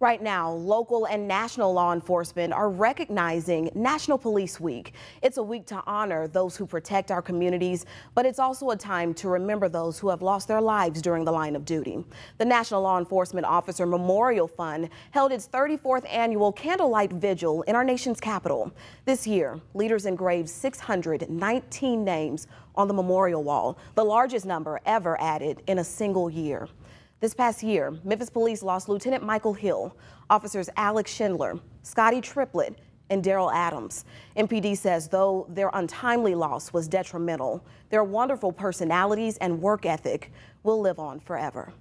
Right now, local and national law enforcement are recognizing National Police Week. It's a week to honor those who protect our communities, but it's also a time to remember those who have lost their lives during the line of duty. The National Law Enforcement Officer Memorial Fund held its 34th annual candlelight vigil in our nation's capital. This year, leaders engraved 619 names on the memorial wall, the largest number ever added in a single year. This past year, Memphis police lost Lieutenant Michael Hill, officers Alex Schindler, Scotty Triplett, and Daryl Adams. MPD says though their untimely loss was detrimental, their wonderful personalities and work ethic will live on forever.